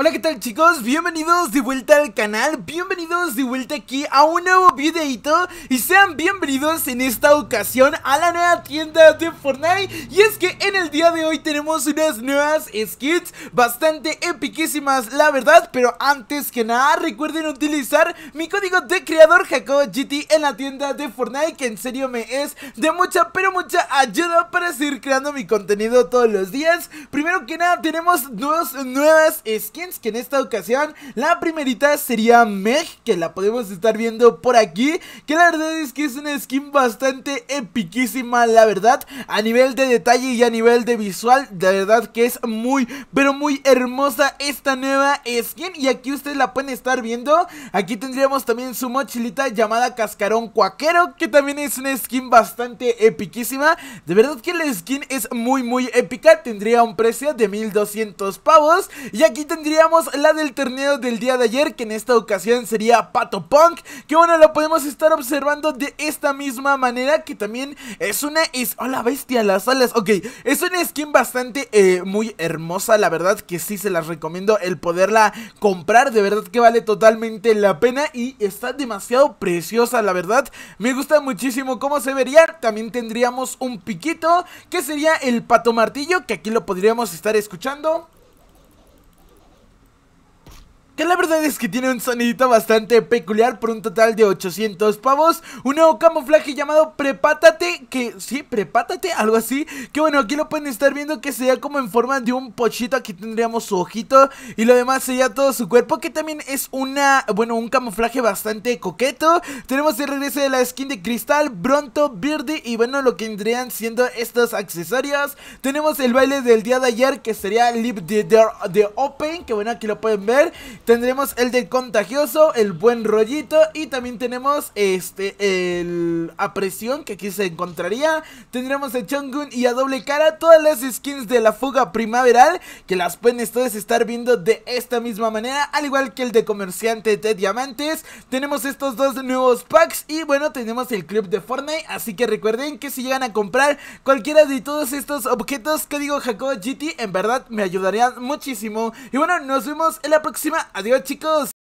Hola qué tal chicos, bienvenidos de vuelta al canal, bienvenidos de vuelta aquí a un nuevo videito Y sean bienvenidos en esta ocasión a la nueva tienda de Fortnite. Y es que en el día de hoy tenemos unas nuevas skins bastante epiquísimas la verdad Pero antes que nada recuerden utilizar mi código de creador GT en la tienda de Fortnite Que en serio me es de mucha pero mucha ayuda para seguir creando mi contenido todos los días. Primero que nada tenemos nuevos, nuevas skins que en esta ocasión la primerita sería Meg, que la podemos estar viendo por aquí, que la verdad es que es una skin bastante epiquísima, la verdad, a nivel de detalle y a nivel de visual, de verdad que es muy, pero muy hermosa esta nueva skin y aquí ustedes la pueden estar viendo, aquí tendríamos también su mochilita llamada Cascarón Cuaquero, que también es una skin bastante epiquísima, de verdad que la skin es muy, muy épica, tendría un precio de 1200 pavos y aquí tendría la del torneo del día de ayer, que en esta ocasión sería Pato Punk, que bueno, lo podemos estar observando de esta misma manera, que también es una... Es, ¡Hola bestia! Las alas, ok, es una skin bastante eh, muy hermosa, la verdad que sí se las recomiendo el poderla comprar, de verdad que vale totalmente la pena y está demasiado preciosa, la verdad, me gusta muchísimo cómo se vería, también tendríamos un piquito, que sería el pato martillo, que aquí lo podríamos estar escuchando que la verdad es que tiene un sonidito bastante peculiar por un total de 800 pavos. Un nuevo camuflaje llamado Prepátate, que sí, Prepátate, algo así. Que bueno, aquí lo pueden estar viendo que sería como en forma de un pochito. Aquí tendríamos su ojito y lo demás sería todo su cuerpo, que también es una, bueno, un camuflaje bastante coqueto. Tenemos el regreso de la skin de cristal, Bronto, Birdie y bueno, lo que vendrían siendo estos accesorios. Tenemos el baile del día de ayer que sería Live the, the Open, que bueno, aquí lo pueden ver. Tendremos el del contagioso, el buen rollito y también tenemos este, el a presión que aquí se encontraría. Tendremos el Chongun y a doble cara, todas las skins de la fuga primaveral que las pueden ustedes estar viendo de esta misma manera, al igual que el de comerciante de diamantes. Tenemos estos dos nuevos packs y bueno, tenemos el club de Fortnite, así que recuerden que si llegan a comprar cualquiera de todos estos objetos, código Jacobo GT, en verdad me ayudarían muchísimo. Y bueno, nos vemos en la próxima. Adiós chicos.